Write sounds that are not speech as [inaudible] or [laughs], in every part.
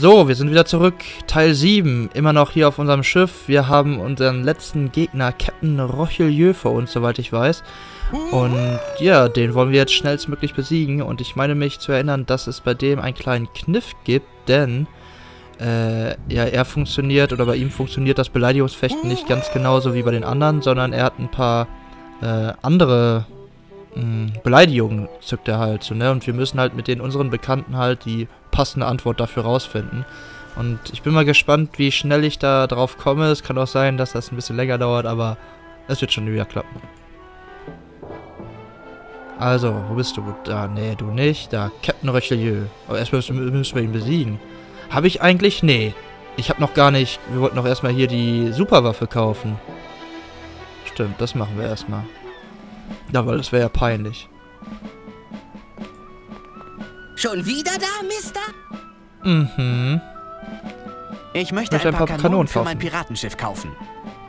So, wir sind wieder zurück. Teil 7. Immer noch hier auf unserem Schiff. Wir haben unseren letzten Gegner, Captain Rochelieu, vor uns, soweit ich weiß. Und ja, den wollen wir jetzt schnellstmöglich besiegen. Und ich meine mich zu erinnern, dass es bei dem einen kleinen Kniff gibt, denn äh, ja, er funktioniert oder bei ihm funktioniert das Beleidigungsfechten nicht ganz genauso wie bei den anderen, sondern er hat ein paar äh, andere mh, Beleidigungen, zückt er halt so, ne? Und wir müssen halt mit den unseren Bekannten halt die passende Antwort dafür rausfinden. Und ich bin mal gespannt, wie schnell ich da drauf komme. Es kann auch sein, dass das ein bisschen länger dauert, aber es wird schon wieder klappen. Also, wo bist du? Da, nee, du nicht. Da, Captain Rochelieu. Aber erstmal müssen, müssen wir ihn besiegen. Habe ich eigentlich? Nee. Ich habe noch gar nicht... Wir wollten noch erstmal hier die Superwaffe kaufen. Stimmt, das machen wir erstmal. Ja, weil das wäre ja peinlich. Schon wieder da, Mister? Mhm. Ich möchte Möchte ein paar, Kanonen, für kaufen. mein Piratenschiff kaufen.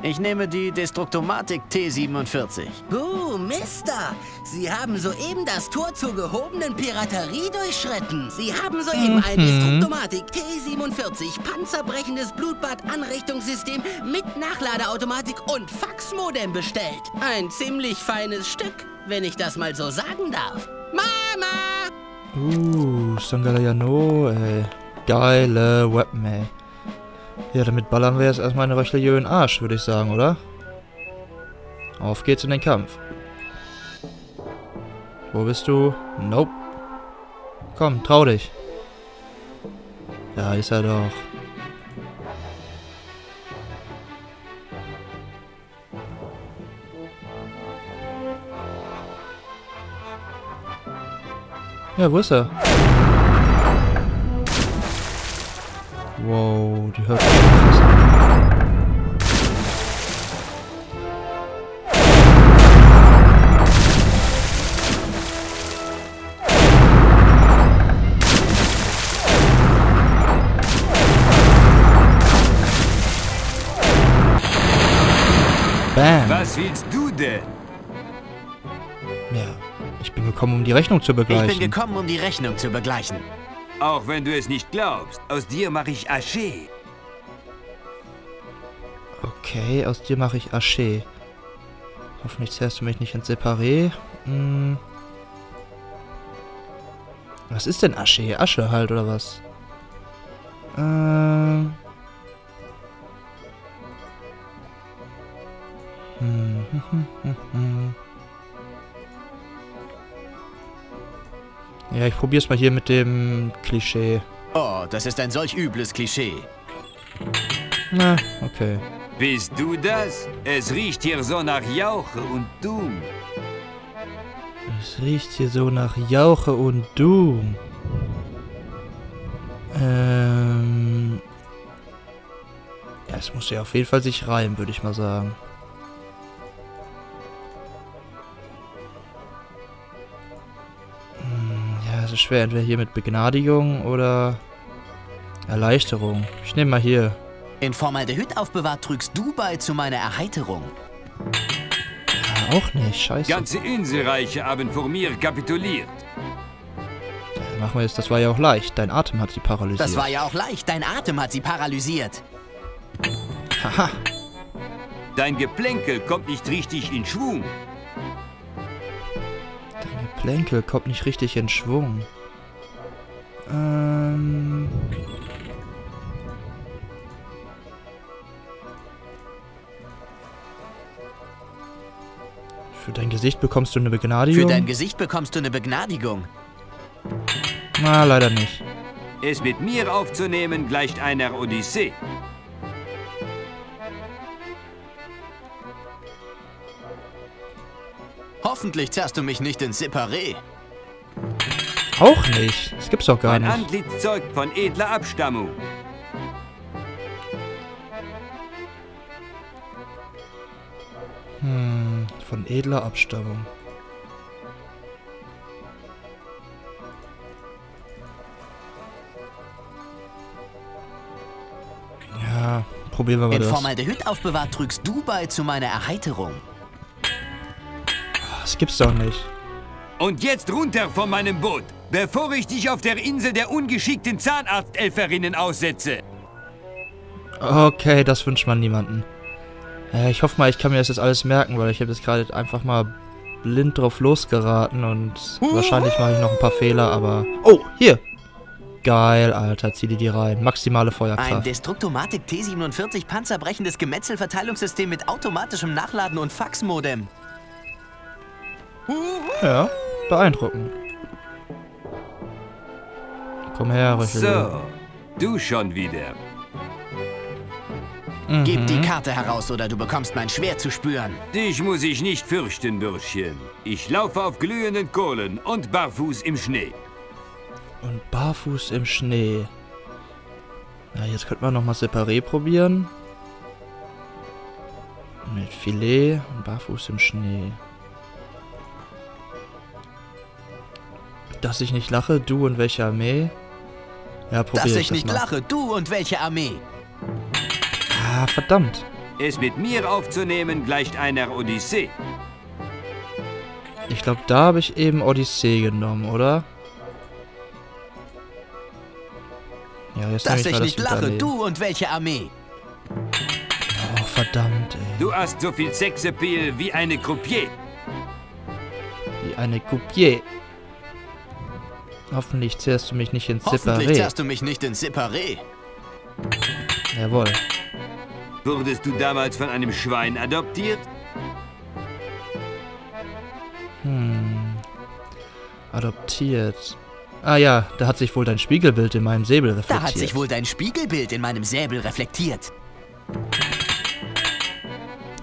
Ich nehme die Destruktomatik T47. Uh, Mister, Sie haben soeben das Tor zur gehobenen Piraterie durchschritten. Sie haben soeben ein Mhm. Destruktomatik T47 panzerbrechendes Blutbad-Anrichtungssystem mit Nachladeautomatik und Faxmodem bestellt. Ein ziemlich feines Stück, wenn ich das mal so sagen darf. Mama! Uh, Sangalayano, ey. Geile Weapon, ey. Ja, damit ballern wir jetzt erstmal eine Röchelieu in den Arsch, würde ich sagen, oder? Auf geht's in den Kampf. Wo bist du? Nope. Komm, trau dich. Da ist er doch. Ja, wo ist er? Wow, die hört sich krass an. Bam. Was willst du denn? Ja, ich bin gekommen, um die Rechnung zu Ich bin begleichen. gekommen, um die Rechnung zu begleichen. Auch wenn du es nicht glaubst, aus dir mache ich Haché. Okay, aus dir mache ich Haché. Hoffentlich zerrst du mich nicht ins Separé. Hm. Was ist denn Asche? Asche halt, oder was? Ähm. Hm, hm, hm, hm, hm. Ja, ich probier's mal hier mit dem Klischee. Oh, das ist ein solch übles Klischee. Na, okay. Bist du das? Es riecht hier so nach Jauche und du. Es riecht hier so nach Jauche und Doom. Ähm. Ja, es muss ja auf jeden Fall sich reimen, würde ich mal sagen. Schwer. Entweder hier mit Begnadigung oder Erleichterung. Ich nehme mal hier. In Formaldehyd aufbewahrt trügst du bei zu meiner Erheiterung. Ja, auch nicht. Scheiße. Ganze Inselreiche haben vor mir kapituliert. Machen wir jetzt. Das war ja auch leicht. Dein Atem hat sie paralysiert. Das war ja auch leicht. Dein Atem hat sie paralysiert. Haha. Dein Geplänkel kommt nicht richtig in Schwung. Deine Plänkel kommt nicht richtig in Schwung. Ähm. Für dein Gesicht bekommst du eine Begnadigung? Für dein Gesicht bekommst du eine Begnadigung. Na, leider nicht. Es mit mir aufzunehmen gleicht einer Odyssee. Hoffentlich zerrst du mich nicht ins Separé. Auch nicht. Das gibt's doch gar Mein nicht. Antlitz zeugt von edler Abstammung. Hm, von edler Abstammung. Ja, probieren wir mal In das. Formaldehyd aufbewahrt trügst du bei zu meiner Erheiterung. Das gibt's doch nicht. Und jetzt runter von meinem Boot. bevor ich dich auf der Insel der ungeschickten Zahnarztelferinnen aussetze. Okay, das wünscht man niemanden. Äh, ich hoffe mal, ich kann mir das jetzt alles merken, weil ich habe jetzt gerade einfach mal blind drauf losgeraten und wahrscheinlich mache ich noch ein paar Fehler, aber... Oh, hier! Geil, Alter, zieh dir die rein. Maximale Ein Feuerkraft. Destruktomatik T-47 panzerbrechendes Gemetzelverteilungssystem mit automatischem Nachladen und Faxmodem. Ja, beeindruckend. Komm her, Röchel. So, du schon wieder. Mhm. Gib die Karte heraus oder du bekommst mein Schwert zu spüren. Dich muss ich nicht fürchten, Bürschchen. Ich laufe auf glühenden Kohlen und barfuß im Schnee. Und barfuß im Schnee. Na, jetzt könnten wir nochmal separé probieren. Mit Filet und barfuß im Schnee. Dass ich nicht lache, du und welche Armee? Ja, probier Dass ich ich das nicht mal. lache, du und welche Armee? Ah, verdammt. Es mit mir aufzunehmen gleicht einer Odyssee. Ich glaube, da habe ich eben Odyssee genommen, oder? Ja, jetzt Dass ich ich nicht lache, du und welche Armee? Oh, verdammt, ey. Du hast so viel Sexappeal wie eine Croupier. Wie eine Coupier. Hoffentlich zählst du mich nicht Hoffentlich Separé. zerrst du mich nicht in Separé. Jawohl. Wurdest du damals von einem Schwein adoptiert? Hm. Adoptiert. Ah ja, da hat sich wohl dein Spiegelbild in meinem Säbel reflektiert. Da hat sich wohl dein Spiegelbild in meinem Säbel reflektiert.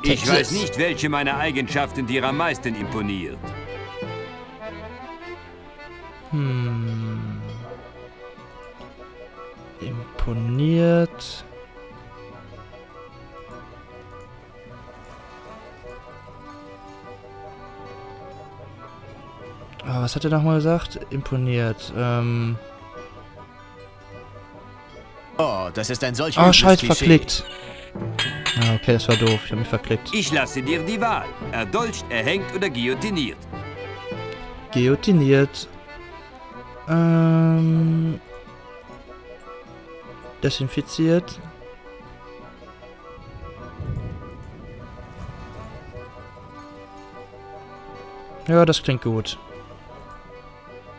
Ich Texas. weiß nicht, welche meiner Eigenschaften dir am meisten imponiert. Hm. Imponiert. Ah, was hat er nochmal gesagt? Imponiert. Ähm. Oh, das ist ein solch Ah, übles scheiß verklickt. Ah, okay, das war doof. Ich habe mich verklickt. Ich lasse dir die Wahl. Erdolcht, erhängt oder guillotiniert. Guillotiniert. Ähm. Desinfiziert. Ja, das klingt gut.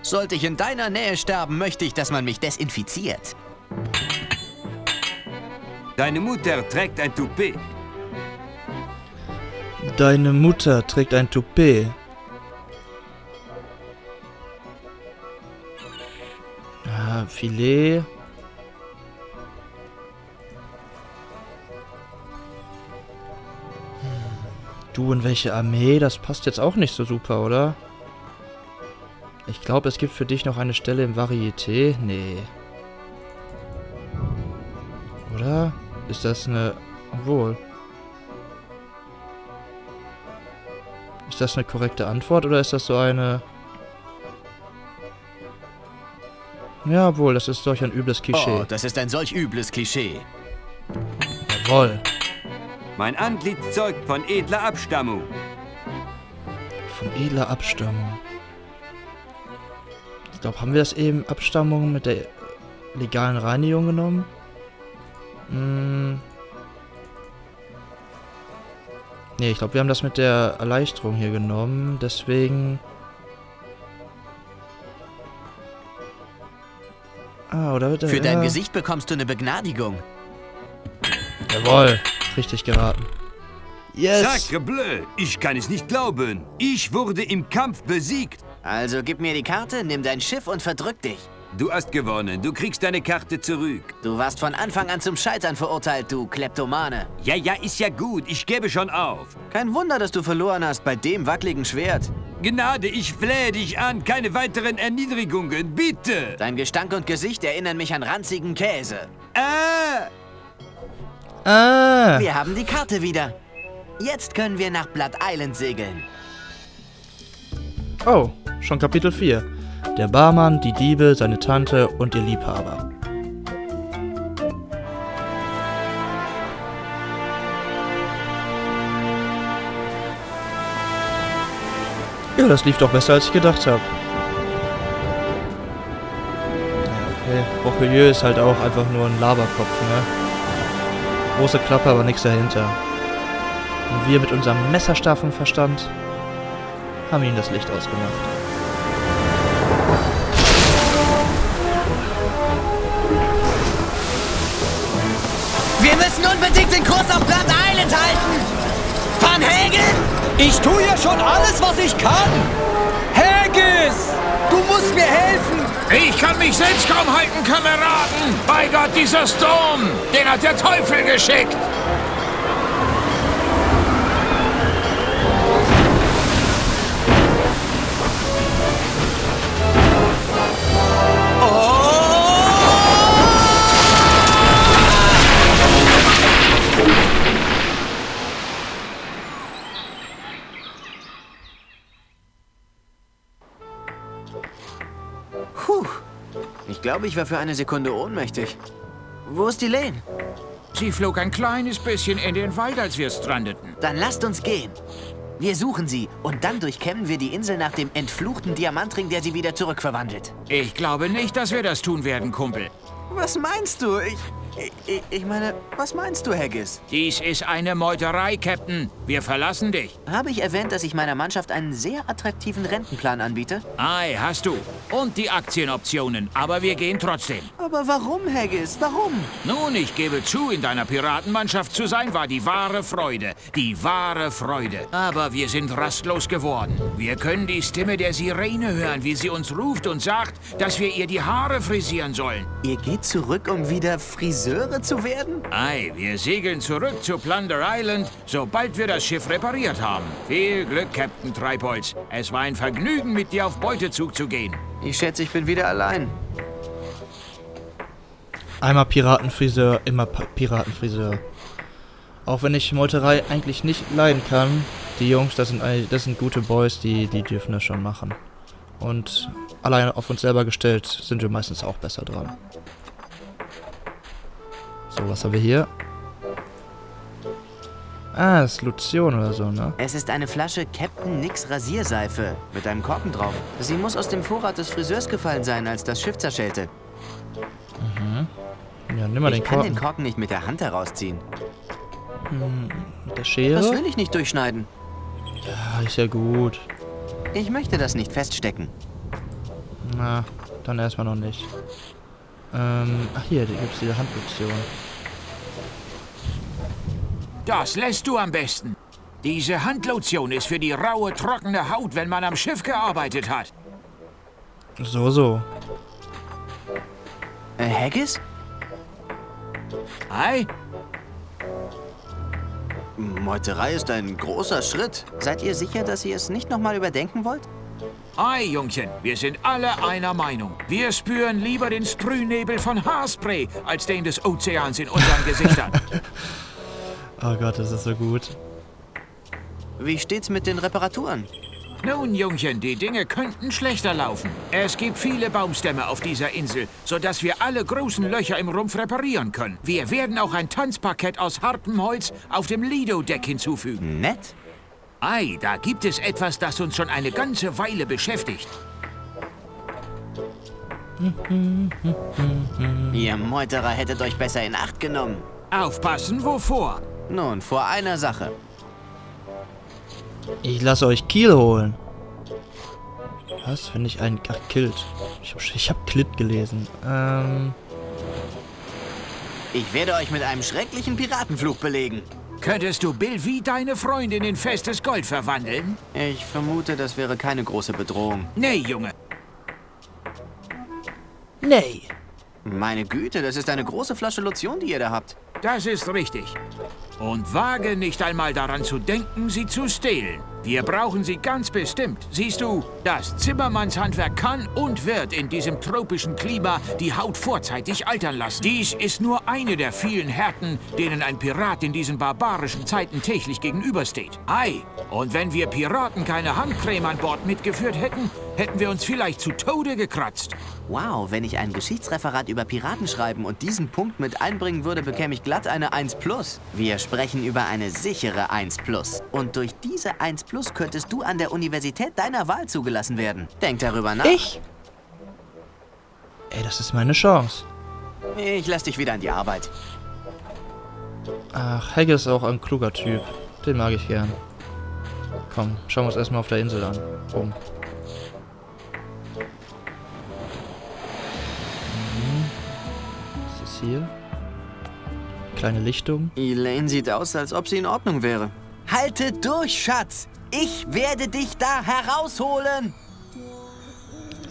Sollte ich in deiner Nähe sterben, möchte ich, dass man mich desinfiziert. Deine Mutter trägt ein Toupet. Deine Mutter trägt ein Toupet. Ah, Filet. Du und welche Armee? Das passt jetzt auch nicht so super, oder? Ich glaube, es gibt für dich noch eine Stelle im Varieté. Nee. Oder? Ist das eine... Obwohl. Ist das eine korrekte Antwort oder ist das so eine... Ja, wohl, das ist solch ein übles Klischee. Oh, das ist ein solch übles Klischee. Jawohl. Mein Antlitz zeugt von edler Abstammung. Von edler Abstammung. Ich glaube, haben wir das eben Abstammung mit der legalen Reinigung genommen? Hm. Nee, ich glaube, wir haben das mit der Erleichterung hier genommen. Deswegen... Ah, oder er... Für dein ja. Gesicht bekommst du eine Begnadigung. Jawohl, richtig geraten. Yes! Sacre bleu, ich kann es nicht glauben. Ich wurde im Kampf besiegt. Also gib mir die Karte, nimm dein Schiff und verdrück dich. Du hast gewonnen. Du kriegst deine Karte zurück. Du warst von Anfang an zum Scheitern verurteilt, du Kleptomane. Ja, ja, ist ja gut. Ich gebe schon auf. Kein Wunder, dass du verloren hast bei dem wackeligen Schwert. Gnade, ich flehe dich an. Keine weiteren Erniedrigungen. Bitte. Dein Gestank und Gesicht erinnern mich an ranzigen Käse. Ah! Ah! Wir haben die Karte wieder. Jetzt können wir nach Blood Island segeln. Oh, schon Kapitel 4. Der Barmann, die Diebe, seine Tante und ihr Liebhaber. Ja, das lief doch besser, als ich gedacht habe. Rochelieu ist halt auch einfach nur ein Laberkopf, ne? Große Klappe, aber nichts dahinter. Und wir mit unserem messerstarfen Verstand haben ihm das Licht ausgemacht. Wir müssen unbedingt den Kurs auf Blood Island halten! Van Hagen? Ich tue ja schon alles, was ich kann. Haggis, du musst mir helfen. Ich kann mich selbst kaum halten, Kameraden! Bei Gott, dieser Storm! Den hat der Teufel geschickt! Ich glaube, ich war für eine Sekunde ohnmächtig. Wo ist die Lane? Sie flog ein kleines bisschen in den Wald, als wir strandeten. Dann lasst uns gehen. Wir suchen sie und dann durchkämmen wir die Insel nach dem entfluchten Diamantring, der sie wieder zurückverwandelt. Ich glaube nicht, dass wir das tun werden, Kumpel. Was meinst du? Ich, ich, ich meine, was meinst du, Haggis? Dies ist eine Meuterei, Captain. Wir verlassen dich. Habe ich erwähnt, dass ich meiner Mannschaft einen sehr attraktiven Rentenplan anbiete? Ei, hast du. Und die Aktienoptionen. Aber wir gehen trotzdem. Aber warum, Haggis? Warum? Nun, ich gebe zu, in deiner Piratenmannschaft zu sein, war die wahre Freude. Die wahre Freude. Aber wir sind rastlos geworden. Wir können die Stimme der Sirene hören, wie sie uns ruft und sagt, dass wir ihr die Haare frisieren sollen. Ihr geht zurück, um wieder Friseure zu werden? Ei, wir segeln zurück zu Plunder Island, sobald wir das Schiff repariert haben. Viel Glück, Captain Treibholz. Es war ein Vergnügen, mit dir auf Beutezug zu gehen. Ich schätze, ich bin wieder allein. Einmal Piratenfriseur, immer pa Piratenfriseur. Auch wenn ich Meuterei eigentlich nicht leiden kann, die Jungs, das sind, eigentlich- das sind gute Boys, die, die dürfen das schon machen. Und alleine auf uns selber gestellt sind wir meistens auch besser dran. So, was haben wir hier? Ah, das ist Lotion oder so, ne? Es ist eine Flasche Captain Nix Rasierseife mit einem Korken drauf. Sie muss aus dem Vorrat des Friseurs gefallen sein, als das Schiff zerschellte. Ja, nimm mal ich den kann Korken. den Korken nicht mit der Hand herausziehen. Mit der Das Schere? will ich nicht durchschneiden. Ja, ist ja gut. Ich möchte das nicht feststecken. Na, dann erstmal noch nicht. Ähm, ach hier, da gibt's diese Handlotion. Das lässt du am besten. Diese Handlotion ist für die raue, trockene Haut, wenn man am Schiff gearbeitet hat. So, so. Äh, Haggis? Ei? Meuterei ist ein großer Schritt. Seid ihr sicher, dass ihr es nicht nochmal überdenken wollt? Ei, Jungchen, wir sind alle einer Meinung. Wir spüren lieber den Sprühnebel von Haarspray als den des Ozeans in unseren Gesichtern. [laughs] Oh Gott, das ist so gut. Wie steht's mit den Reparaturen? Nun, Jungchen, die Dinge könnten schlechter laufen. Es gibt viele Baumstämme auf dieser Insel, sodass wir alle großen Löcher im Rumpf reparieren können. Wir werden auch ein Tanzparkett aus hartem Holz auf dem Lido-Deck hinzufügen. Nett? Ei, da gibt es etwas, das uns schon eine ganze Weile beschäftigt. Ihr Meuterer hättet euch besser in Acht genommen. Aufpassen, wovor? Nun, vor einer Sache. Ich lasse euch Kiel holen. Was, wenn ich einen... Ach, Kilt. Ich hab, ich hab Klit gelesen. Ähm... Ich werde euch mit einem schrecklichen Piratenfluch belegen. Könntest du Bill wie deine Freundin in festes Gold verwandeln? Ich vermute, das wäre keine große Bedrohung. Nee, Junge. Nee. Meine Güte, das ist eine große Flasche Lotion, die ihr da habt. Das ist richtig. Und wage nicht einmal daran zu denken, sie zu stehlen. Wir brauchen sie ganz bestimmt. Siehst du, das Zimmermannshandwerk kann und wird in diesem tropischen Klima die Haut vorzeitig altern lassen. Dies ist nur eine der vielen Härten, denen ein Pirat in diesen barbarischen Zeiten täglich gegenübersteht. Ei, und wenn wir Piraten keine Handcreme an Bord mitgeführt hätten, hätten wir uns vielleicht zu Tode gekratzt. Wow, wenn ich ein Geschichtsreferat über Piraten schreiben und diesen Punkt mit einbringen würde, bekäme ich glatt eine 1 plus. Wir sprechen über eine sichere 1 plus. Und durch diese 1 plus könntest du an der Universität deiner Wahl zugelassen werden. Denk darüber nach. Ich? Ey, das ist meine Chance. Ich lass dich wieder an die Arbeit. Ach, Hegge ist auch ein kluger Typ. Den mag ich gern. Komm, schauen wir uns erstmal auf der Insel an. Rum. Hier? Kleine Lichtung. Elaine sieht aus, als ob sie in Ordnung wäre. Halte durch, Schatz! Ich werde dich da herausholen!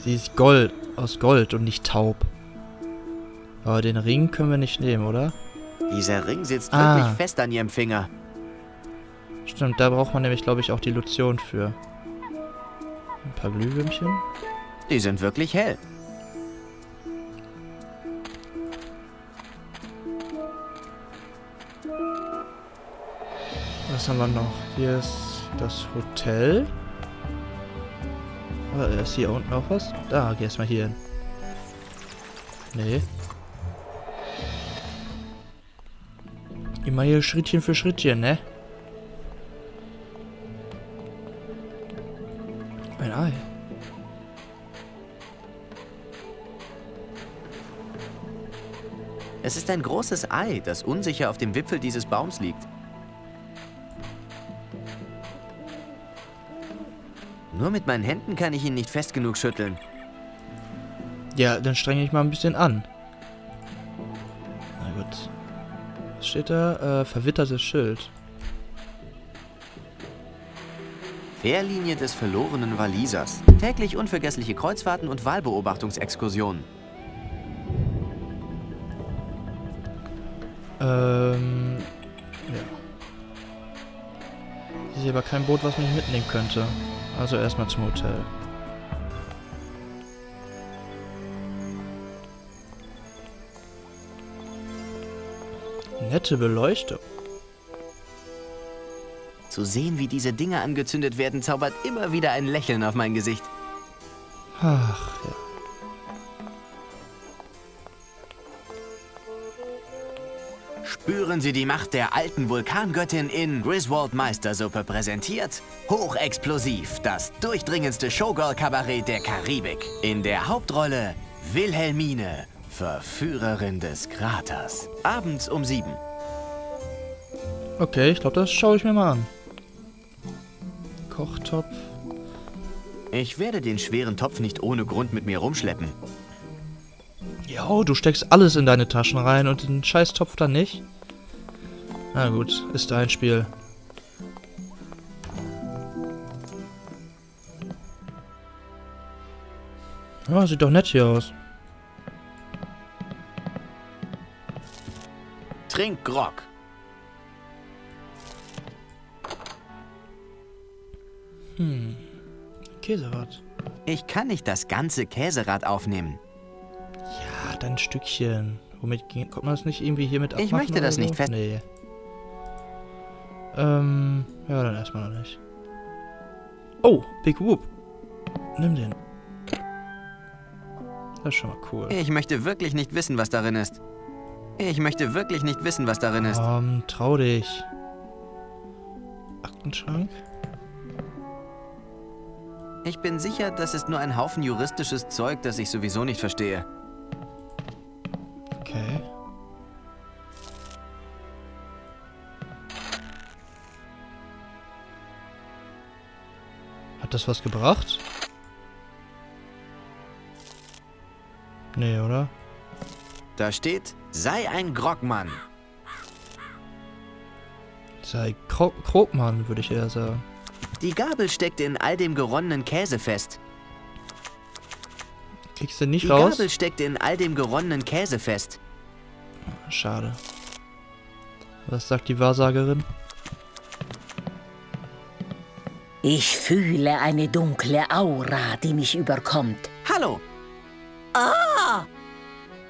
Sie ist Gold, aus Gold und nicht taub. Aber den Ring können wir nicht nehmen, oder? Dieser Ring sitzt Ah. wirklich fest an ihrem Finger. Stimmt, da braucht man nämlich, glaube ich, auch die Lotion für. Ein paar Glühwürmchen. Die sind wirklich hell. Was haben wir noch? Hier ist das Hotel. Aber ist hier unten auch was? Da, geh erstmal hier hin. Nee. Immer hier Schrittchen für Schrittchen, ne? Ein Ei. Es ist ein großes Ei, das unsicher auf dem Wipfel dieses Baums liegt. Nur mit meinen Händen kann ich ihn nicht fest genug schütteln. Ja, dann strenge ich mal ein bisschen an. Na gut. Was steht da? Äh, verwittertes Schild. Fährlinie des verlorenen Walisers. Täglich unvergessliche Kreuzfahrten und Wahlbeobachtungsexkursionen. Ähm, ja. Hier ist aber kein Boot, was mich mitnehmen könnte. Also erstmal zum Hotel. Nette Beleuchtung. Zu sehen, wie diese Dinge angezündet werden, zaubert immer wieder ein Lächeln auf mein Gesicht. Ach, ja. Spüren Sie die Macht der alten Vulkangöttin in Griswold Meistersuppe präsentiert. Hochexplosiv, das durchdringendste Showgirl-Kabarett der Karibik. In der Hauptrolle Wilhelmine, Verführerin des Kraters. Abends um sieben. Okay, ich glaube, das schaue ich mir mal an. Kochtopf. Ich werde den schweren Topf nicht ohne Grund mit mir rumschleppen. Jo, du steckst alles in deine Taschen rein und den Scheißtopf dann nicht? Na gut, ist dein Spiel. Ja, sieht doch nett hier aus. Trink Grog. Käserad. Ich kann nicht das ganze Käserad aufnehmen. Dann ein Stückchen. Womit ging- kommt man das nicht irgendwie hier mit Ich abmachen möchte oder das so? nicht fest- Nee. Ähm, ja, dann erstmal noch nicht. Oh, Big Whoop. Nimm den. Das ist schon mal cool. Ich möchte wirklich nicht wissen, was darin ist. Ich möchte wirklich nicht wissen, was darin ist. Komm, trau dich. Aktenschrank? Ich bin sicher, das ist nur ein Haufen juristisches Zeug, das ich sowieso nicht verstehe. Hat das was gebracht? Nee, oder? Da steht, sei ein Grogmann. Sei Kro Krogmann, würde ich eher sagen. Die Gabel steckt in all dem geronnenen Käse fest. Kriegst du nicht Die raus? Gabel steckt in all dem geronnenen Käse fest. Schade. Was sagt die Wahrsagerin? Ich fühle eine dunkle Aura, die mich überkommt. Hallo,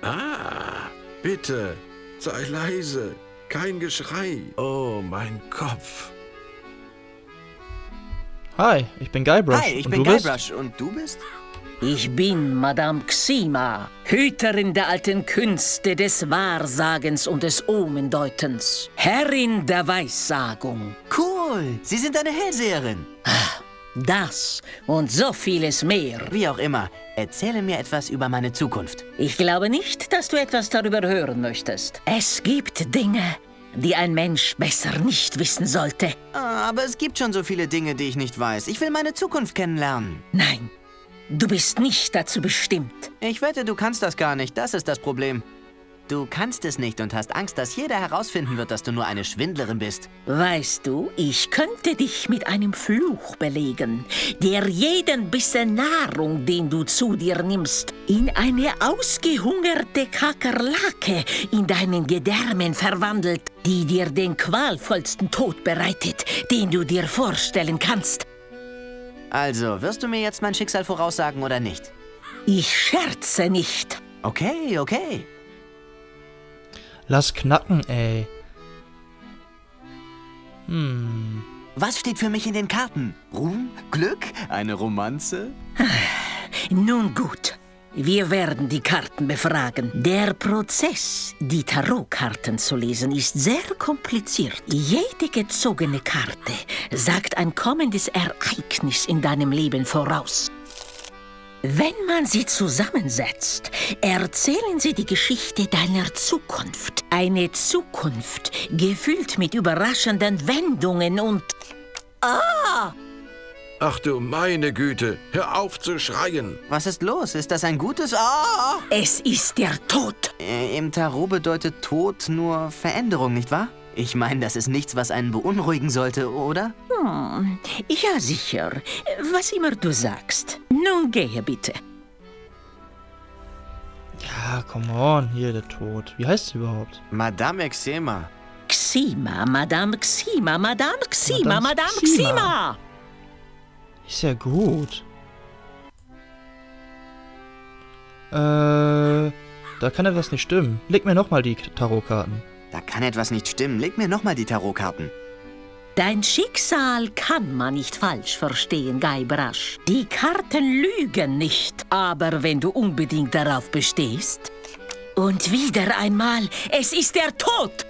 Ah, bitte, sei leise. Kein Geschrei. Oh, mein Kopf. Hi, ich bin Guybrush. hi, ich Und bin du bist? Guybrush und du bist? Ich bin Madame Xima, Hüterin der alten Künste des Wahrsagens und des Omendeutens, Herrin der Weissagung. Cool, Sie sind eine Hellseherin. Das und so vieles mehr. Wie auch immer, erzähle mir etwas über meine Zukunft. Ich glaube nicht, dass du etwas darüber hören möchtest. Es gibt Dinge, die ein Mensch besser nicht wissen sollte. Ah, Aber es gibt schon so viele Dinge, die ich nicht weiß. Ich will meine Zukunft kennenlernen. Nein, du bist nicht dazu bestimmt. Ich wette, du kannst das gar nicht. Das ist das Problem. Du kannst es nicht und hast Angst, dass jeder herausfinden wird, dass du nur eine Schwindlerin bist. Weißt du, ich könnte dich mit einem Fluch belegen, der jeden Bissen Nahrung, den du zu dir nimmst, in eine ausgehungerte Kakerlake in deinen Gedärmen verwandelt, die dir den qualvollsten Tod bereitet, den du dir vorstellen kannst. Also, wirst du mir jetzt mein Schicksal voraussagen oder nicht? Ich scherze nicht. Okay, okay. Lass knacken, ey. Was steht für mich in den Karten? Ruhm? Glück? Eine Romanze? Nun gut. Wir werden die Karten befragen. Der Prozess, die Tarotkarten zu lesen, ist sehr kompliziert. Jede gezogene Karte sagt ein kommendes Ereignis in deinem Leben voraus. Wenn man sie zusammensetzt, erzählen sie die Geschichte deiner Zukunft. Eine Zukunft, gefüllt mit überraschenden Wendungen und Ach du meine Güte, hör auf zu schreien. Was ist los? Ist das ein gutes... Ah! es ist der Tod. Äh, Im Tarot bedeutet Tod nur Veränderung, nicht wahr? Ich meine, das ist nichts, was einen beunruhigen sollte, oder? Hm, ja, sicher. Was immer du sagst. Nun gehe bitte. Ja, come on, hier der Tod. Wie heißt sie überhaupt? Madame Exema. Xima, Madame Xima, Madame Xima, Madame Madame Xima. Xima. Ist ja gut. Äh, da kann etwas nicht stimmen. Leg mir nochmal die Tarotkarten. Da kann etwas nicht stimmen. Leg mir nochmal die Tarotkarten. Dein Schicksal kann man nicht falsch verstehen, Guybrush. Die Karten lügen nicht. Aber wenn du unbedingt darauf bestehst... Und wieder einmal, es ist der Tod.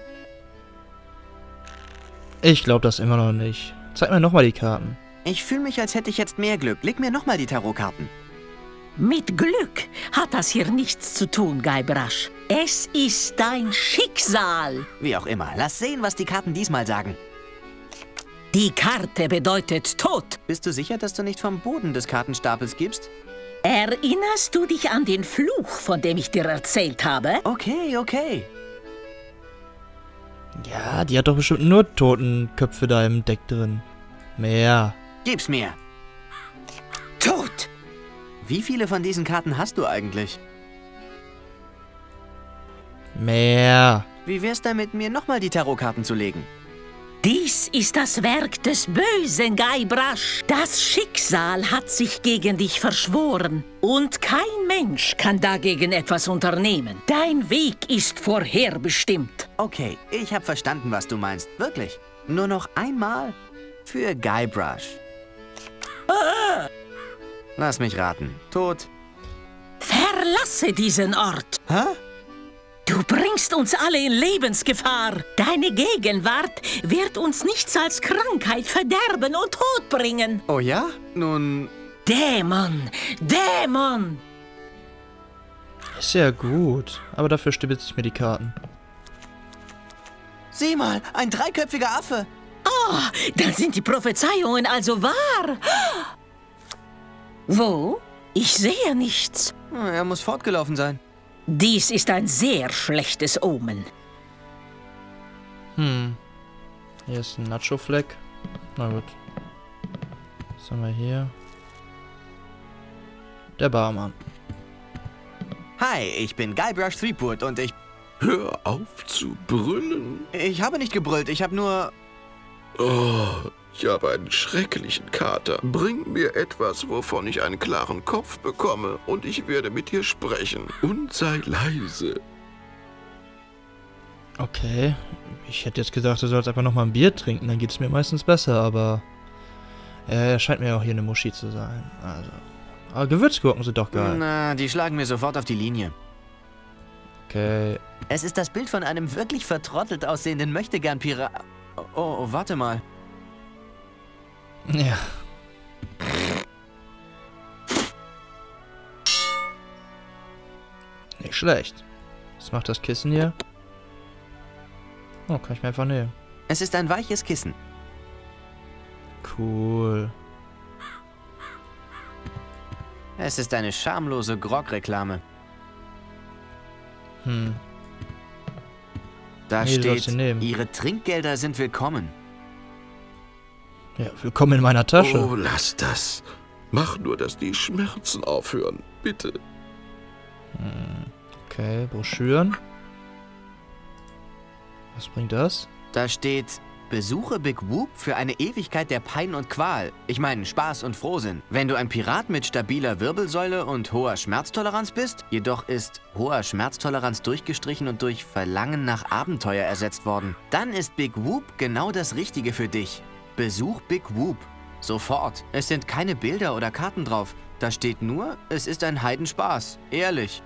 Ich glaube das immer noch nicht. Zeig mir nochmal die Karten. Ich fühle mich, als hätte ich jetzt mehr Glück. Leg mir nochmal die Tarotkarten. Mit Glück hat das hier nichts zu tun, Guybrush. Es ist dein Schicksal. Wie auch immer. Lass sehen, was die Karten diesmal sagen. Die Karte bedeutet Tod. Bist du sicher, dass du nicht vom Boden des Kartenstapels gibst? Erinnerst du dich an den Fluch, von dem ich dir erzählt habe? Okay, okay. Ja, die hat doch bestimmt nur Totenköpfe da im Deck drin. Mehr. Gib's mir. Tod! Wie viele von diesen Karten hast du eigentlich? Mehr. Wie wär's damit, mir nochmal die Tarotkarten zu legen? Dies ist das Werk des bösen Guybrush. Das Schicksal hat sich gegen dich verschworen. Und kein Mensch kann dagegen etwas unternehmen. Dein Weg ist vorherbestimmt. Okay, ich habe verstanden, was du meinst. Wirklich. Nur noch einmal für Guybrush. Lass mich raten. Tod. Verlasse diesen Ort. Hä? Du bringst uns alle in Lebensgefahr. Deine Gegenwart wird uns nichts als Krankheit, Verderben und Tod bringen. Oh ja? Nun, Dämon, Dämon! Ja gut. Aber dafür stibitze ich mir die Karten. sieh mal, ein dreiköpfiger Affe. Ah, dann sind die Prophezeiungen also wahr. Wo? Ich sehe nichts. Er muss fortgelaufen sein. Dies ist ein sehr schlechtes Omen. Hm. Hier ist ein Nacho-Fleck. Na gut. Was haben wir hier? Der Barmann. Hi, ich bin Guybrush Threepwood und ich... Hör auf zu brüllen. Ich habe nicht gebrüllt, ich habe nur... Oh, ich habe einen schrecklichen Kater. Bring mir etwas, wovon ich einen klaren Kopf bekomme, und ich werde mit dir sprechen. Und sei leise. Okay. Ich hätte jetzt gedacht, du sollst einfach nochmal ein Bier trinken, dann geht es mir meistens besser, aber. Er scheint mir auch hier eine Muschi zu sein. Also. Aber Gewürzgurken sind doch geil. Na, die schlagen mir sofort auf die Linie. Okay. Es ist das Bild von einem wirklich vertrottelt aussehenden Möchtegern-Pira... Oh, oh, warte mal. Ja. Nicht schlecht. Was macht das Kissen hier? Oh, kann ich mir einfach nehmen. Es ist ein weiches Kissen. Cool. Es ist eine schamlose Grog-Reklame. Hm. Da Nee, steht. Ihre Trinkgelder sind willkommen. Ja, willkommen in meiner Tasche. Oh, lass das. Mach nur, dass die Schmerzen aufhören. Bitte. Okay, Broschüren. Was bringt das? Da steht, besuche Big Whoop für eine Ewigkeit der Pein und Qual. Ich meine, Spaß und Frohsinn. Wenn du ein Pirat mit stabiler Wirbelsäule und hoher Schmerztoleranz bist, jedoch ist hoher Schmerztoleranz durchgestrichen und durch Verlangen nach Abenteuer ersetzt worden, dann ist Big Whoop genau das Richtige für dich. Besuch Big Whoop. Sofort. Es sind keine Bilder oder Karten drauf. Da steht nur, es ist ein Heidenspaß. Ehrlich.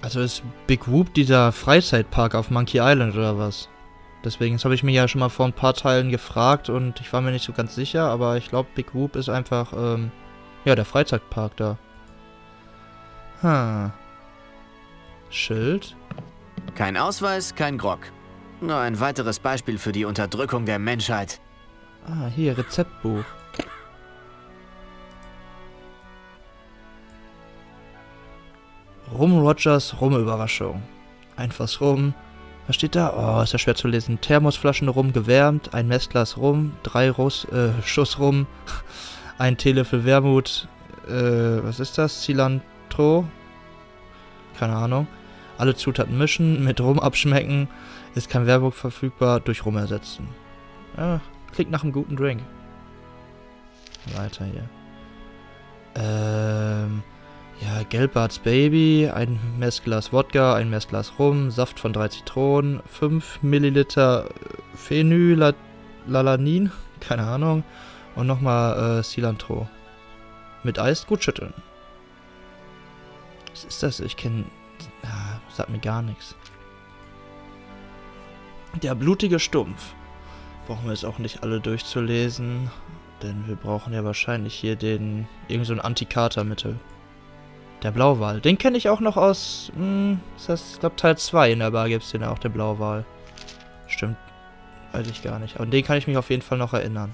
Also ist Big Whoop dieser Freizeitpark auf Monkey Island oder was? Deswegen, das habe ich mir ja schon mal vor ein paar Teilen gefragt und ich war mir nicht so ganz sicher, aber ich glaube, Big Whoop ist einfach, ähm, ja, der Freizeitpark da. Hm. Schild? Kein Ausweis, kein Grog. Nur ein weiteres Beispiel für die Unterdrückung der Menschheit. Ah, hier, Rezeptbuch. Rum Rogers Rum-Überraschung. Ein Fass Rum. Was steht da? Oh, ist ja schwer zu lesen. Thermosflaschen Rum gewärmt, ein Messglas Rum, drei Russ, äh, Schuss Rum, [laughs] ein Teelöffel Wermut, äh, was ist das? Cilantro? Keine Ahnung. Alle Zutaten mischen, [laughs] mit Rum abschmecken, ist kein Werbung verfügbar, durch Rum ersetzen. Ja, klingt nach einem guten Drink. Weiter hier. Ähm, ja, Gelbarts Baby, ein Messglas Wodka, ein Messglas Rum, Saft von drei Zitronen, 5 Milliliter Phenylalanin, [laughs] keine Ahnung, und nochmal äh, Cilantro. Mit Eis gut schütteln. Was ist das? Ich kenne... Ja, sagt mir gar nichts. Der blutige Stumpf. Brauchen wir jetzt auch nicht alle durchzulesen. Denn wir brauchen ja wahrscheinlich hier den... Irgend so ein Antikatermittel. Der Blauwal. Den kenne ich auch noch aus... Hm, ist das, ich glaube Teil 2 in der Bar gibt es den auch, der Blauwal. Stimmt. Weiß ich gar nicht. Aber an den kann ich mich auf jeden Fall noch erinnern.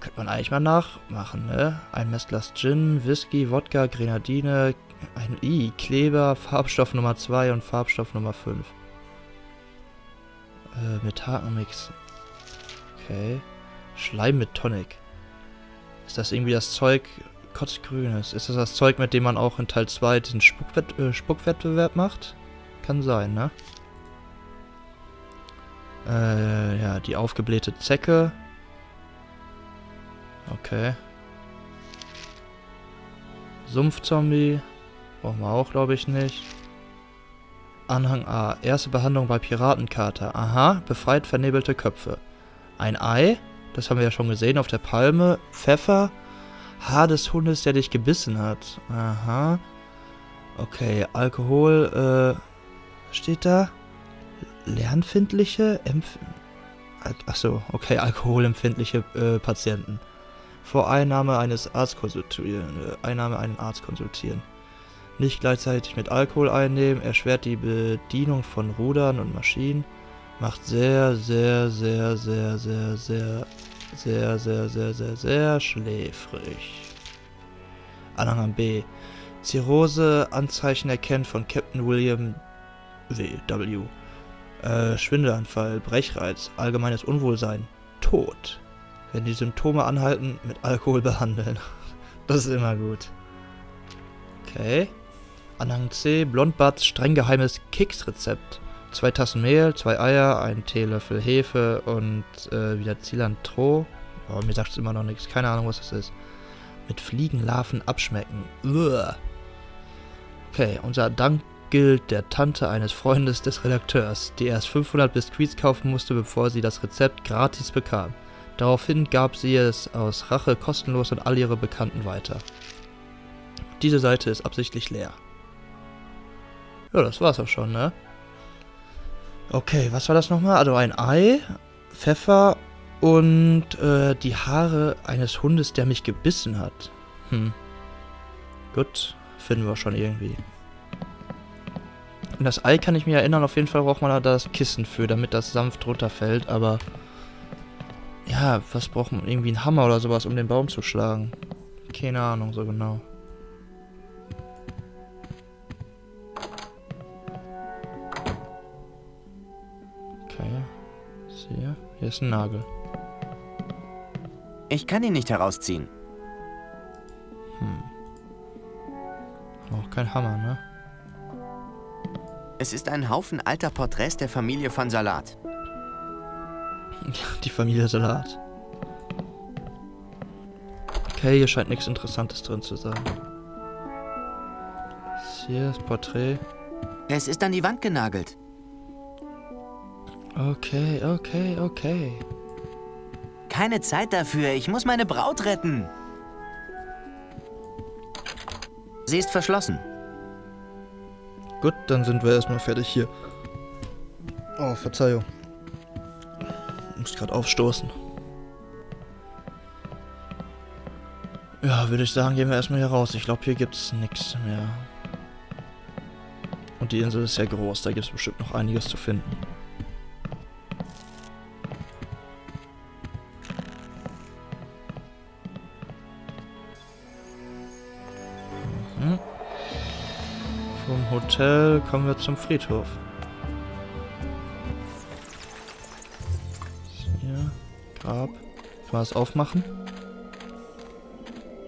Könnte man eigentlich mal nachmachen, ne? Ein Messglas Gin, Whisky, Wodka, Grenadine, ein I, Kleber, Farbstoff Nummer 2 und Farbstoff Nummer 5. Äh, mit Hakenmix. Okay. Schleim mit Tonic. Ist das irgendwie das Zeug kotzgrünes? Ist das das Zeug, mit dem man auch in Teil 2 diesen Spuckwett äh, Spuckwettbewerb macht? Kann sein, ne? Äh, ja, die aufgeblähte Zecke. Okay. Sumpfzombie. Brauchen wir auch, glaube ich, nicht. Anhang A. Erste Behandlung bei Piratenkater. Aha, befreit vernebelte Köpfe. Ein Ei. Das haben wir ja schon gesehen auf der Palme. Pfeffer. Haar des Hundes, der dich gebissen hat. Aha. Okay, Alkohol, äh, steht da? Lernfindliche, Empf Achso, okay, [laughs] alkoholempfindliche äh, Patienten. Vor Einnahme eines Arzt konsultieren, äh, Einnahme einen Arzt konsultieren. Nicht gleichzeitig mit Alkohol einnehmen, erschwert die Bedienung von Rudern und Maschinen, macht sehr, sehr, sehr, sehr, sehr, sehr, sehr, sehr, sehr, sehr, sehr schläfrig. Anhang B. Zirrhose, Anzeichen erkennt von Captain William W. W. Äh, Schwindelanfall, Brechreiz, allgemeines Unwohlsein, Tod. Wenn die Symptome anhalten, mit Alkohol behandeln. [laughs] Das ist immer gut. Okay. Anhang C, Blondbart, streng geheimes Keksrezept. Zwei Tassen Mehl, zwei Eier, ein Teelöffel Hefe und äh, wieder Cilantro. Oh, mir sagt es immer noch nichts. Keine Ahnung, was das ist. Mit Fliegenlarven abschmecken. Uah. Okay, unser Dank gilt der Tante eines Freundes des Redakteurs, die erst 500 Biskuits kaufen musste, bevor sie das Rezept gratis bekam. Daraufhin gab sie es aus Rache kostenlos an all ihre Bekannten weiter. Diese Seite ist absichtlich leer. Ja, das war's auch schon, ne? Okay, was war das nochmal? Also ein Ei, Pfeffer und äh, die Haare eines Hundes, der mich gebissen hat. Hm. Gut. Finden wir schon irgendwie. Und das Ei kann ich mir erinnern, auf jeden Fall braucht man da das Kissen für, damit das sanft runterfällt, aber... Ja, was braucht man? Irgendwie einen Hammer oder sowas, um den Baum zu schlagen. Keine Ahnung so genau. Hier. Hier ist ein Nagel. Ich kann ihn nicht herausziehen. Auch kein Hammer, ne? Es ist ein Haufen alter Porträts der Familie von Salat. [laughs] Die Familie Salat. Okay, hier scheint nichts Interessantes drin zu sein. Das Hier das Porträt. Es ist an die Wand genagelt. Okay, okay, okay. Keine Zeit dafür. Ich muss meine Braut retten. Sie ist verschlossen. Gut, dann sind wir erstmal fertig hier. Oh, Verzeihung. Muss gerade aufstoßen. Ja, würde ich sagen, gehen wir erstmal hier raus. Ich glaube, hier gibt's nichts mehr. Und die Insel ist ja groß, da gibt es bestimmt noch einiges zu finden. Hotel kommen wir zum Friedhof. Hier, Grab. Kann man das aufmachen?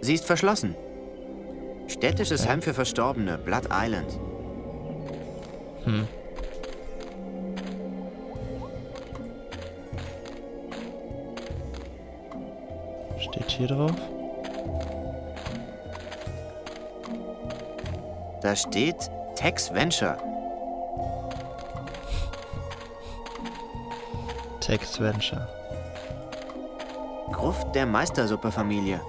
Sie ist verschlossen. Städtisches Okay. Heim für Verstorbene, Blood Island. Hm. Steht hier drauf? Da steht Tex Venture. Text Venture. Gruft der Meistersuppe-Familie.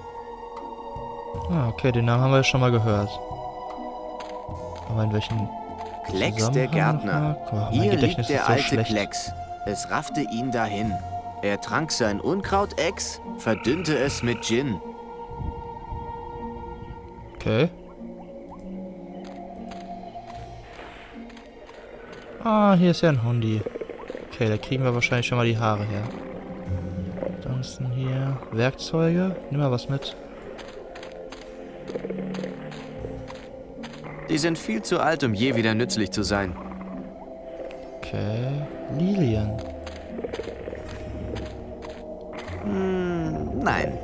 Ah, okay, den Namen haben wir schon mal gehört. Aber in welchen Klecks der Gärtner. mein Hier Gedächtnis liegt der so alte schlecht. Klecks. Es raffte ihn dahin. Er trank sein Unkrautex, verdünnte es mit Gin. Okay. Ah, hier ist ja ein Hundi. Okay, da kriegen wir wahrscheinlich schon mal die Haare her. Ansonsten hier Werkzeuge. Nimm mal was mit. Die sind viel zu alt, um je wieder nützlich zu sein. Okay. Lilien. Hm, nein.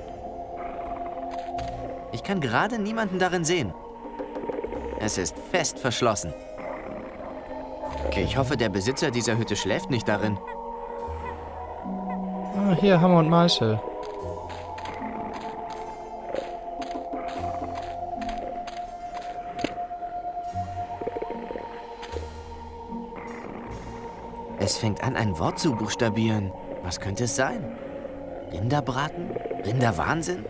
Ich kann gerade niemanden darin sehen. Es ist fest verschlossen. Ich hoffe, der Besitzer dieser Hütte schläft nicht darin. Ah, hier Hammer und Meißel. Es fängt an, ein Wort zu buchstabieren. Was könnte es sein? Rinderbraten? Rinderwahnsinn?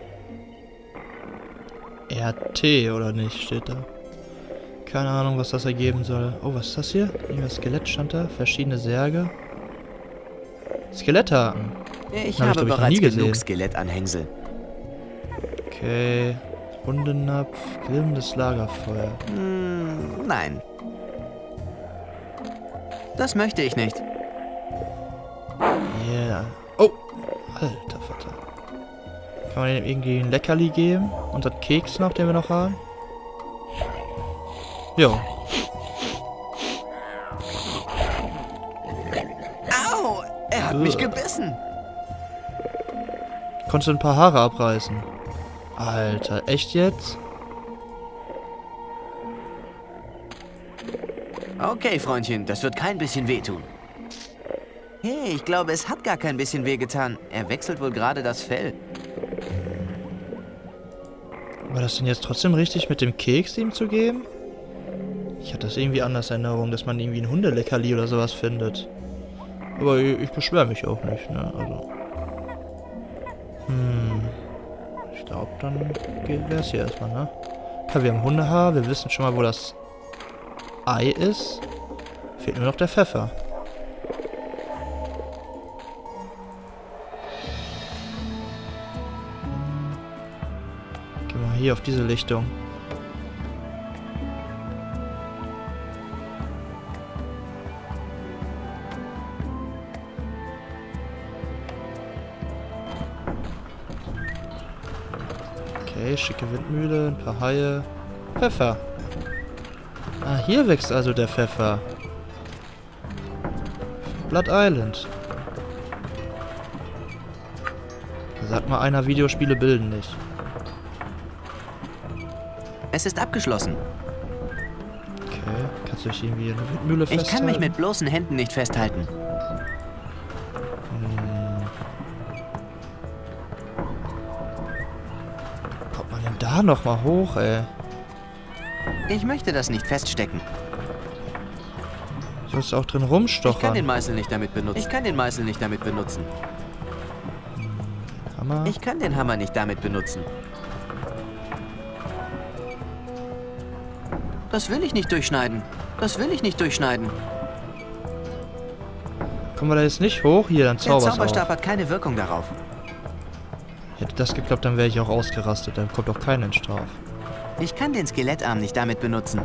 RT oder nicht, steht da. Keine Ahnung, was das ergeben soll. Oh, was ist das hier? Irgendwas Skelett stand da. Verschiedene Särge. Skeletthaken. Ich Hab ich, habe glaub ich, noch bereits nie genug gesehen. Skelettanhängsel. Okay. Hundenapf. Glimmendes Lagerfeuer. Hm, nein. Das möchte ich nicht. Yeah. Oh! Alter Vater. Kann man dem irgendwie ein Leckerli geben? Unseren Keks noch, den wir noch haben? Jo. Au! Er hat mich Ugh. gebissen. Konntest du ein paar Haare abreißen? Alter, echt jetzt? Okay, Freundchen, das wird kein bisschen wehtun. Hey, ich glaube, es hat gar kein bisschen wehgetan. Er wechselt wohl gerade das Fell. War das denn jetzt trotzdem richtig, mit dem Keks ihm zu geben? Ich hatte das irgendwie anders in Erinnerung, dass man irgendwie ein Hundeleckerli oder sowas findet. Aber ich, ich beschwere mich auch nicht, ne? Also. Hm. Ich glaube, dann wäre es hier erstmal, ne? Okay, wir haben Hundehaar, wir wissen schon mal, wo das Ei ist. Fehlt nur noch der Pfeffer. Gehen wir hier auf diese Lichtung. Schicke Windmühle, ein paar Haie. Pfeffer. Ah, hier wächst also der Pfeffer. Blood Island. Sag mal einer, Videospiele bilden nicht. Es ist abgeschlossen. Okay, kannst du dich irgendwie in eine Windmühle Ich festhalten? kann mich mit bloßen Händen nicht festhalten. Da nochmal hoch, ey? Ich möchte das nicht feststecken. Sollst du auch drin Ich kann den rumstochern? Meißel nicht damit benutzen. Ich kann den Meißel nicht damit benutzen. Hammer. Ich kann den Hammer nicht damit benutzen. Das will ich nicht durchschneiden. Das will ich nicht durchschneiden. Kommen wir da jetzt nicht hoch? Hier, dann Der zauberst Zauberstab auf. hat keine Wirkung darauf. Das geklappt, dann wäre ich auch ausgerastet. Dann kommt auch kein Mensch drauf. Ich kann den Skelettarm nicht damit benutzen.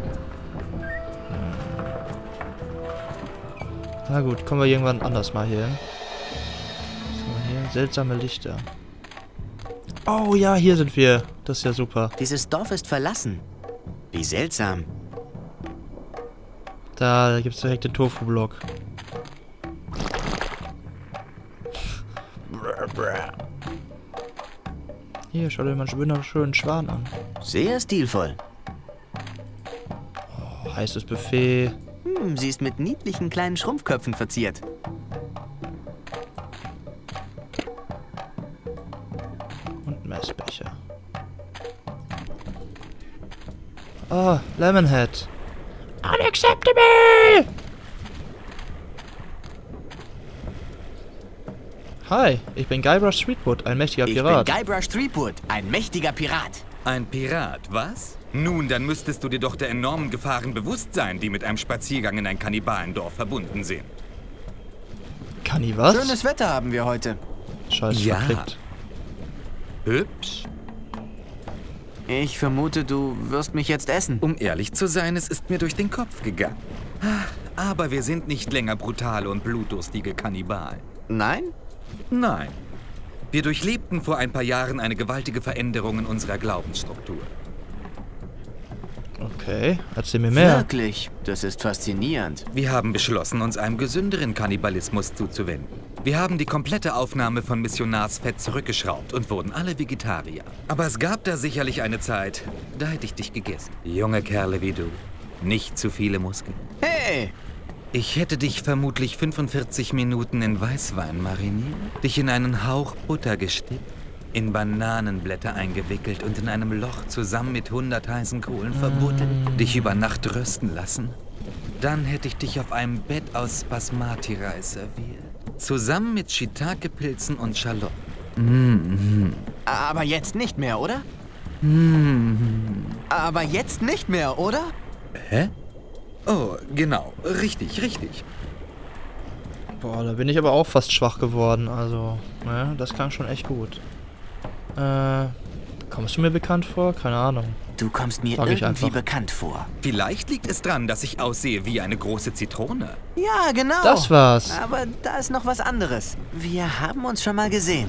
Na gut, kommen wir irgendwann anders mal hier hin. Was haben wir hier? Seltsame Lichter. Oh ja, hier sind wir. Das ist ja super. Dieses Dorf ist verlassen. Wie seltsam. Da gibt es direkt den Tofu-Block. Hier, schau dir mal einen wunderschönen Schwan an. Sehr stilvoll. Oh, heißes Buffet. Hm, sie ist mit niedlichen kleinen Schrumpfköpfen verziert. Und Messbecher. Oh, Lemonhead. Unacceptable! Hi, ich bin Guybrush Sweetwood, ein mächtiger Ich Pirat. bin Guybrush Threepwood, ein mächtiger Pirat. Ein Pirat, was? Nun, dann müsstest du dir doch der enormen Gefahren bewusst sein, die mit einem Spaziergang in ein Kannibalendorf verbunden sind. Kanni was? Schönes Wetter haben wir heute. Scheiß Ja. verklickt. Hübsch? Ich vermute, du wirst mich jetzt essen. Um ehrlich zu sein, es ist mir durch den Kopf gegangen. Ah, Aber wir sind nicht länger brutale und blutdurstige Kannibalen. Nein? Nein. Wir durchlebten vor ein paar Jahren eine gewaltige Veränderung in unserer Glaubensstruktur. Okay, erzähl mir mehr. Wirklich? Das ist faszinierend. Wir haben beschlossen, uns einem gesünderen Kannibalismus zuzuwenden. Wir haben die komplette Aufnahme von Missionarsfett zurückgeschraubt und wurden alle Vegetarier. Aber es gab da sicherlich eine Zeit, da hätte ich dich gegessen. Junge Kerle wie du. Nicht zu viele Muskeln. Hey! Ich hätte dich vermutlich 45 Minuten in Weißwein mariniert, dich in einen Hauch Butter gestippt, in Bananenblätter eingewickelt und in einem Loch zusammen mit 100 heißen Kohlen verbuddelt, dich über Nacht rösten lassen. Dann hätte ich dich auf einem Bett aus Basmati-Reis serviert, zusammen mit Shiitake-Pilzen und Schalotten. Aber jetzt nicht mehr, oder? Aber jetzt nicht mehr, oder? Hä? Oh, genau, richtig, richtig. Boah, da bin ich aber auch fast schwach geworden. Also, ne, das klang schon echt gut. Äh, kommst du mir bekannt vor? Keine Ahnung. Du kommst mir Sag irgendwie einfach. bekannt vor. Vielleicht liegt es dran, dass ich aussehe wie eine große Zitrone. Ja, genau. Das war's. Aber da ist noch was anderes. Wir haben uns schon mal gesehen.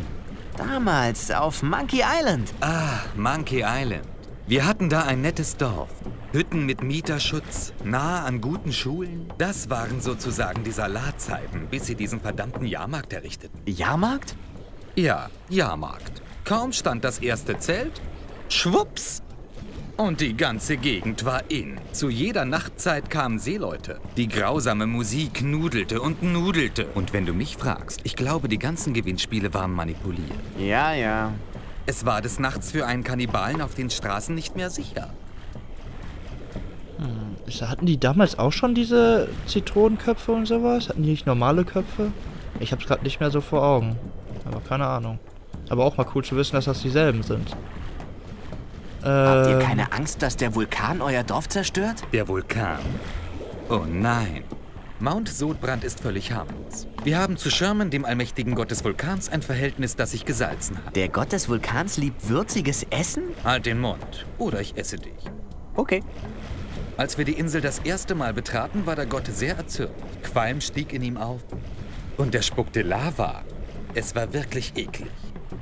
Damals auf Monkey Island. Ah, Monkey Island. Wir hatten da ein nettes Dorf. Hütten mit Mieterschutz, nahe an guten Schulen. Das waren sozusagen die Salatzeiten, bis sie diesen verdammten Jahrmarkt errichteten. Jahrmarkt? Ja, Jahrmarkt. Kaum stand das erste Zelt, schwupps! Und die ganze Gegend war in. Zu jeder Nachtzeit kamen Seeleute. Die grausame Musik nudelte und nudelte. Und wenn du mich fragst, ich glaube, die ganzen Gewinnspiele waren manipuliert. Ja, ja. Es war des Nachts für einen Kannibalen auf den Straßen nicht mehr sicher. Ist- Hatten die damals auch schon diese Zitronenköpfe und sowas? Hatten die nicht normale Köpfe? Ich hab's gerade nicht mehr so vor Augen. Aber keine Ahnung. Aber auch mal cool zu wissen, dass das dieselben sind. Habt ihr Ähm, keine Angst, dass der Vulkan euer Dorf zerstört? Der Vulkan. Oh nein. Mount Sodbrand ist völlig harmlos. Wir haben zu Sherman, dem allmächtigen Gott des Vulkans, ein Verhältnis, das sich gesalzen hat. Der Gott des Vulkans liebt würziges Essen? Halt den Mund, oder ich esse dich. Okay. Als wir die Insel das erste Mal betraten, war der Gott sehr erzürnt. Qualm stieg in ihm auf. Und er spuckte Lava. Es war wirklich eklig.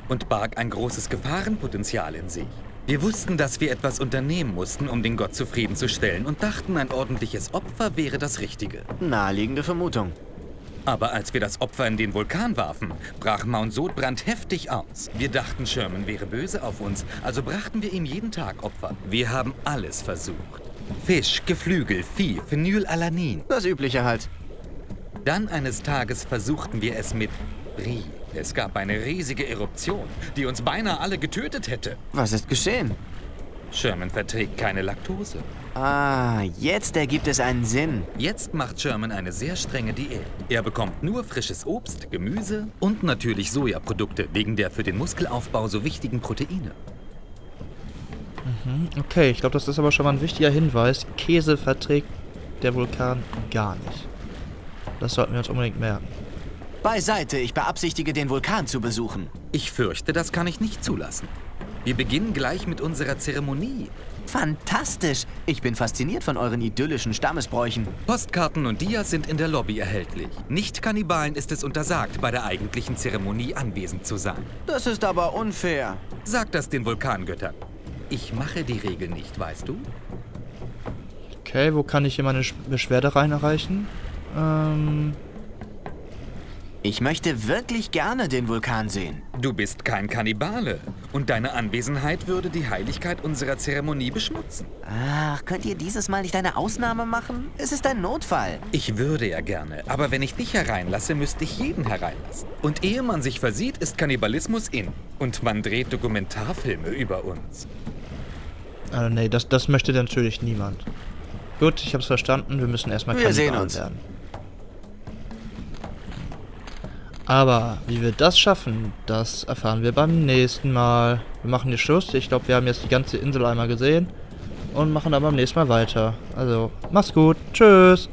Und barg ein großes Gefahrenpotenzial in sich. Wir wussten, dass wir etwas unternehmen mussten, um den Gott zufriedenzustellen und dachten, ein ordentliches Opfer wäre das Richtige. Naheliegende Vermutung. Aber als wir das Opfer in den Vulkan warfen, brach Mount Sodbrand heftig aus. Wir dachten, Sherman wäre böse auf uns, also brachten wir ihm jeden Tag Opfer. Wir haben alles versucht. Fisch, Geflügel, Vieh, Phenylalanin. Das Übliche halt. Dann eines Tages versuchten wir es mit Brie. Es gab eine riesige Eruption, die uns beinahe alle getötet hätte. Was ist geschehen? Sherman verträgt keine Laktose. Ah, jetzt ergibt es einen Sinn. Jetzt macht Sherman eine sehr strenge Diät. Er bekommt nur frisches Obst, Gemüse und natürlich Sojaprodukte wegen der für den Muskelaufbau so wichtigen Proteine. Mhm, okay, ich glaube, das ist aber schon mal ein wichtiger Hinweis. Käse verträgt der Vulkan gar nicht. Das sollten wir uns unbedingt merken. Beiseite, ich beabsichtige, den Vulkan zu besuchen. Ich fürchte, das kann ich nicht zulassen. Wir beginnen gleich mit unserer Zeremonie. Fantastisch! Ich bin fasziniert von euren idyllischen Stammesbräuchen. Postkarten und Dias sind in der Lobby erhältlich. Nicht-Kannibalen ist es untersagt, bei der eigentlichen Zeremonie anwesend zu sein. Das ist aber unfair. Sag das den Vulkangöttern. Ich mache die Regel nicht, weißt du? Okay, wo kann ich hier meine Beschwerde reinreichen? Ähm... Ich möchte wirklich gerne den Vulkan sehen. Du bist kein Kannibale. Und deine Anwesenheit würde die Heiligkeit unserer Zeremonie beschmutzen. Ach, könnt ihr dieses Mal nicht eine Ausnahme machen? Es ist ein Notfall. Ich würde ja gerne, aber wenn ich dich hereinlasse, müsste ich jeden hereinlassen. Und ehe man sich versieht, ist Kannibalismus in. Und man dreht Dokumentarfilme über uns. Also nee, das, das möchte natürlich niemand. Gut, ich hab's verstanden. Wir müssen erstmal Wir sehen uns. werden. Aber wie wir das schaffen, das erfahren wir beim nächsten Mal. Wir machen hier Schluss. Ich glaube, wir haben jetzt die ganze Insel einmal gesehen. Und machen dann beim nächsten Mal weiter. Also, mach's gut. Tschüss.